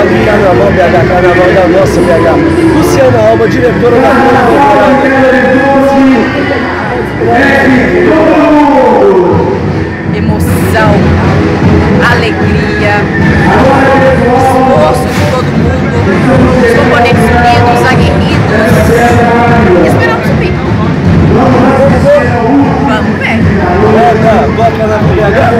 Festival de Carnaval BH, Carnaval da nossa BH. Luciana Alba, diretora da Emoção, alegria, esforço de todo mundo, os componentes unidos, aguerridos. Esperamos subir. Vamos ver. Toca, toca na BH. É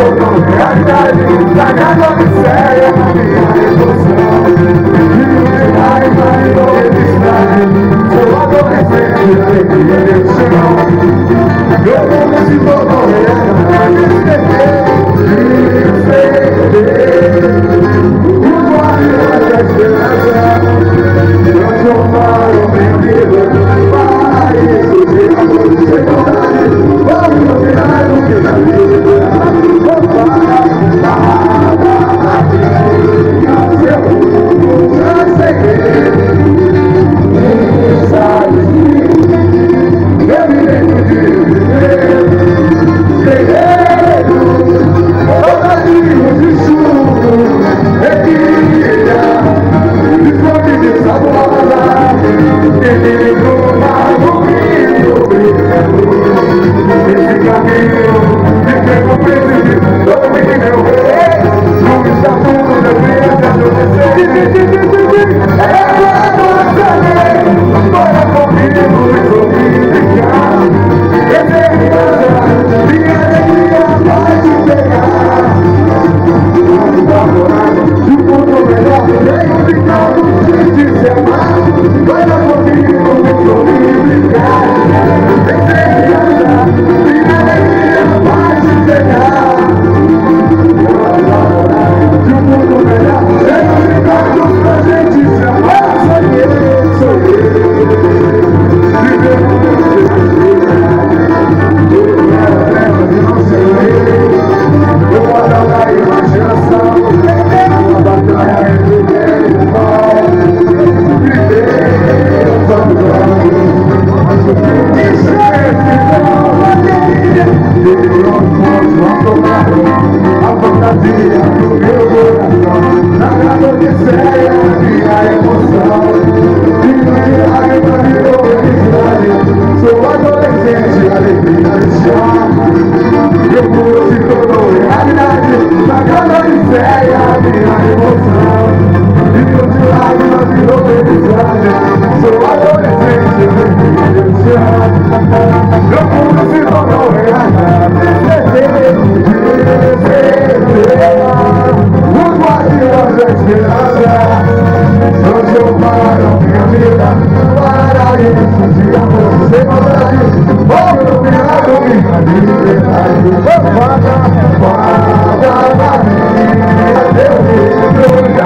todo realidade da cada miséria e devoção. E vai, vai, felicidade, seu adolescente, alegria e chão. Meu mundo se tornou real, mas despertei, despertei. miséria, a minha emoção Rio de lágrimas de obediência Sou adolescente, eu me chamo Meu mundo se tornou realidade Certeza de certeza Os guardiões da esperança Transformaram minha vida Para isso de amor sem maldade Vou iluminar minha liberdade Fada, fada, fada Yeah.